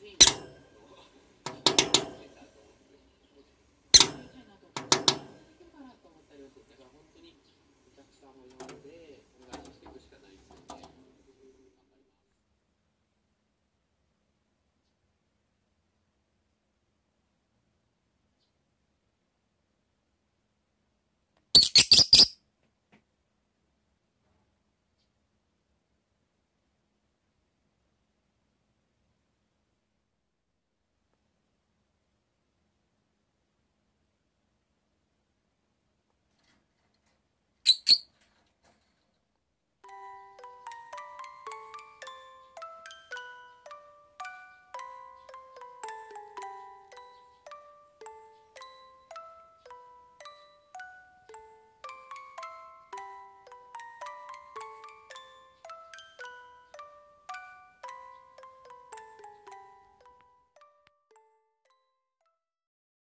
sweet.